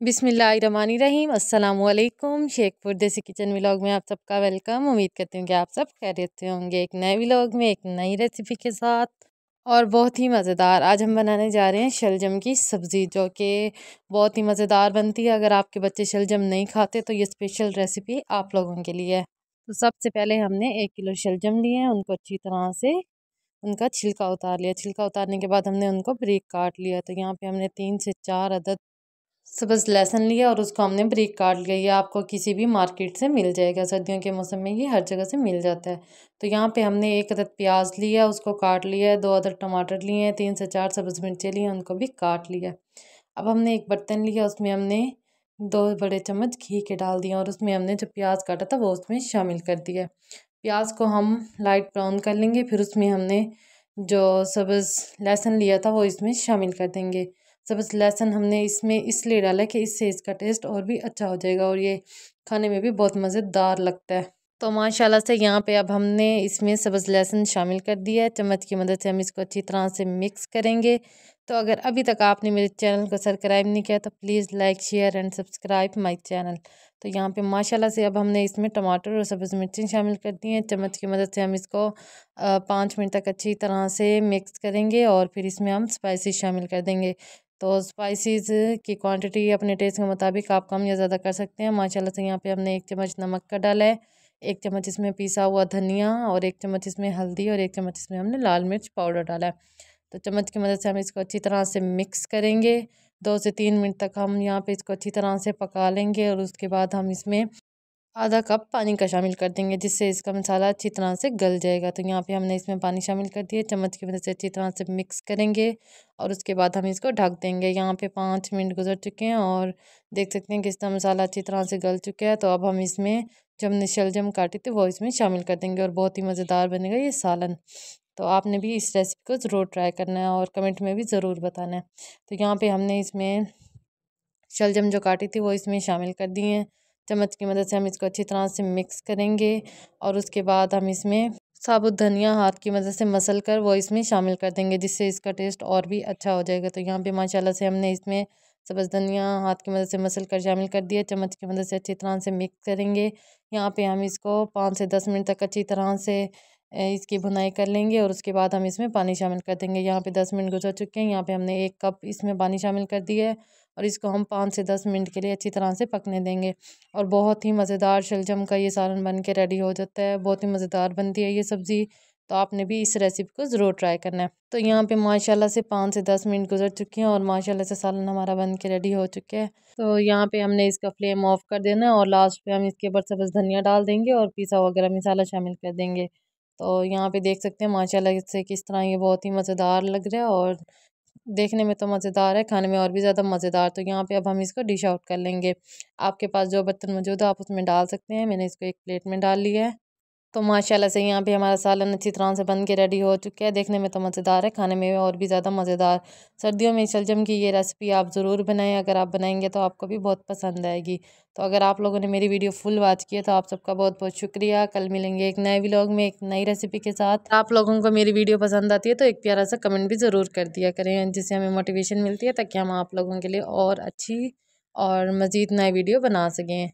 बिसमीम अल्लाम शेखपुर देसी kitchen vlog में आप सबका वेलकम। उम्मीद करती हूँ कि आप सब खैरियत से होंगे एक नए व्लॉग में, एक नई रेसिपी के साथ। और बहुत ही मज़ेदार आज हम बनाने जा रहे हैं शलजम की सब्ज़ी, जो कि बहुत ही मज़ेदार बनती है। अगर आपके बच्चे शलजम नहीं खाते तो ये स्पेशल रेसिपी आप लोगों के लिए है। तो सबसे पहले हमने एक किलो शलजम लिए हैं। उनको अच्छी तरह से उनका छिलका उतार लिया। छिलका उतारने के बाद हमने उनको ब्रेक काट लिया। तो यहाँ पे हमने तीन से चार अदद सब्ज़ लहसन लिया और उसको हमने ब्रिक काट लिया। ये आपको किसी भी मार्केट से मिल जाएगा। सर्दियों के मौसम में ये हर जगह से मिल जाता है। तो यहाँ पे हमने एक अदद प्याज लिया, उसको काट लिया, दो अदद टमाटर लिए हैं, तीन से चार सब्ज़ मिर्चें लिए उनको भी काट लिया। अब हमने एक बर्तन लिया, उसमें हमने दो बड़े चम्मच घी के डाल दिया और उसमें हमने जो प्याज काटा था, वो उसमें शामिल कर दिया। प्याज को हम लाइट ब्राउन कर लेंगे, फिर उसमें हमने जो सब्ज़ लहसुन लिया था, वो इसमें शामिल कर देंगे। सब्ज़ लहसुन हमने इसमें इसलिए डाला कि इससे इसका टेस्ट और भी अच्छा हो जाएगा और ये खाने में भी बहुत मज़ेदार लगता है। तो माशाल्लाह से यहाँ पे अब हमने इसमें सब्ज़ लहसुन शामिल कर दिया है। चम्मच की मदद से हम इसको अच्छी तरह से मिक्स करेंगे। तो अगर अभी तक आपने मेरे चैनल को सब्सक्राइब नहीं किया तो please like, share and subscribe my channel. तो यहाँ पे माशाल्लाह से अब हमने इसमें टमाटर और सब्ज़ मिर्ची शामिल कर दी हैं। चम्मच की मदद से हम इसको पाँच मिनट तक अच्छी तरह से मिक्स करेंगे और फिर इसमें हम स्पाइसी शामिल कर देंगे। तो स्पाइसीज़ की क्वांटिटी अपने टेस्ट के मुताबिक आप कम या ज़्यादा कर सकते हैं। माशाल्लाह से यहाँ पे हमने एक चम्मच नमक का डाला है, एक चम्मच इसमें पीसा हुआ धनिया और एक चम्मच इसमें हल्दी और एक चम्मच इसमें हमने लाल मिर्च पाउडर डाला है। तो चम्मच की मदद से हम इसको अच्छी तरह से मिक्स करेंगे। दो से तीन मिनट तक हम यहाँ पे इसको अच्छी तरह से पका लेंगे और उसके बाद हम इसमें आधा कप पानी का शामिल कर देंगे, जिससे इसका मसाला अच्छी तरह से गल जाएगा। तो यहाँ पे हमने इसमें पानी शामिल कर दिया, चम्मच की मदद से अच्छी तरह से मिक्स करेंगे और उसके बाद हम इसको ढक देंगे। यहाँ पे पाँच मिनट गुजर चुके हैं और देख सकते हैं कि इसका मसाला अच्छी तरह से गल चुका है। तो अब हम इसमें जो हमने शलजम काटी थी वो इसमें शामिल कर देंगे और बहुत ही मज़ेदार बनेगा ये सालन। तो आपने भी इस रेसिपी को ज़रूर ट्राई करना है और कमेंट में भी ज़रूर बताना है। तो यहाँ पर हमने इसमें शलजम जो काटी थी वो इसमें शामिल कर दिए हैं। चम्मच की मदद से हम इसको अच्छी तरह से मिक्स करेंगे और उसके बाद हम इसमें साबुत धनिया हाथ की मदद से मसल कर वो इसमें शामिल कर देंगे, जिससे इसका टेस्ट और भी अच्छा हो जाएगा। तो यहाँ पे माशाल्लाह से हमने इसमें सब्ज़ धनिया हाथ की मदद से मसल कर शामिल कर दिया। चम्मच की मदद से अच्छी तरह से मिक्स करेंगे। यहाँ पे हम इसको पाँच से दस मिनट तक अच्छी तरह से इसकी भुनाई कर लेंगे और उसके बाद हम इसमें पानी शामिल कर देंगे। यहाँ पे दस मिनट गुजर चुके हैं। यहाँ पे हमने एक कप इसमें पानी शामिल कर दिया है और इसको हम पाँच से दस मिनट के लिए अच्छी तरह से पकने देंगे। और बहुत ही मज़ेदार शलजम का ये सालन बन के रेडी हो जाता है। बहुत ही मज़ेदार बनती है ये सब्ज़ी। तो आपने भी इस रेसिपी को ज़रूर ट्राई करना है। तो यहाँ पे माशाल्लाह से पाँच से दस मिनट गुजर चुके हैं और माशाल्लाह से सालन हमारा बन के रेडी हो चुके हैं। तो यहाँ पे हमने इसका फ्लेम ऑफ़ कर देना है और लास्ट पे हम इसके ऊपर सब्ज़ धनिया डाल देंगे और पिसा वगैरह मसाला शामिल कर देंगे। तो यहाँ पे देख सकते हैं माशाल्लाह से किस तरह ये बहुत ही मज़ेदार लग रहा है और देखने में तो मज़ेदार है, खाने में और भी ज़्यादा मज़ेदार। तो यहाँ पे अब हम इसको डिश आउट कर लेंगे। आपके पास जो बर्तन मौजूद है, आप उसमें डाल सकते हैं। मैंने इसको एक प्लेट में डाल लिया है। तो माशाल्लाह से यहाँ पे हमारा सालन अच्छी तरह से बन के रेडी हो चुका है। देखने में तो मज़ेदार है, खाने में और भी ज़्यादा मज़ेदार। सर्दियों में शलजम की ये रेसिपी आप ज़रूर बनाएँ, अगर आप बनाएँगे तो आपको भी बहुत पसंद आएगी। तो अगर आप लोगों ने मेरी वीडियो फुल वॉच की है तो आप सबका बहुत बहुत शुक्रिया। कल मिलेंगे एक नए व्लॉग में, एक नई रेसिपी के साथ। आप लोगों को मेरी वीडियो पसंद आती है तो एक प्यारा सा कमेंट भी ज़रूर कर दिया करें, जिससे हमें मोटिवेशन मिलती है ताकि हम आप लोगों के लिए और अच्छी और मज़ीद नई वीडियो बना सकें।